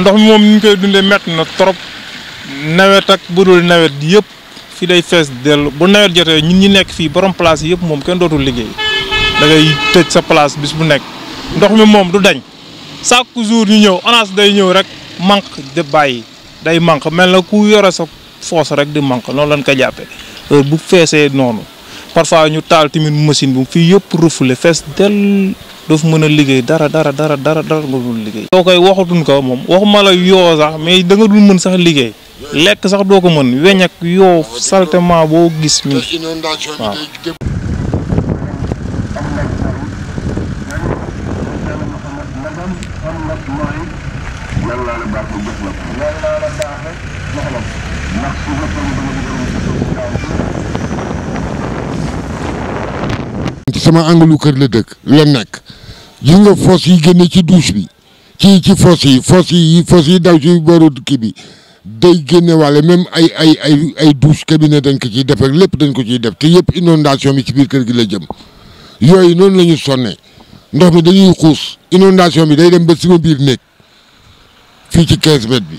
ndox mi moom ni ñu koy dundee métti na trop nawet ak bu dul nawet yëpp. fii day fees dellu bu nawet jotee ñun ñi nekk fii borom place yëpp moom kenn dootul liggéey da ngay tëj sa place bis bu nekk ndox mi moom du dañ chaque jour ñu ñëw ONAS day ñëw rek manque de bàyyi day manque mel na ku yore sa foos rek di manque noonu lañ ko jàppee heure bu feesee noonu parfois ñu taal tamit machine bi fii yëpp refoulé fees dell doo fi mën a liggéey dara dara dara dara dara nga dul liggéey. soo koy waxatuñ ko moom waxuma la yoo sax mais da nga dul mën sax liggéey. lekk sax doo ko mën weñ ak yoo saltement boo gis mi waaw sama angalu kër la dëkk la nekk gis nga foos yi génne ci douche bi ci ci fosse yi fosse yi fosse yi daw ci booru kii bi day génne wàlle même ay ay ay ay douche cabinet dañ ko ciy def ak lépp dañ ko ciy def te yëpp inondation bi ci biir kër gi la jëm yooyu noonu la ñu sonne ndox mi dañuy xuus inondation bi day dem ba suma biir néeg fii ci 15 mètres bi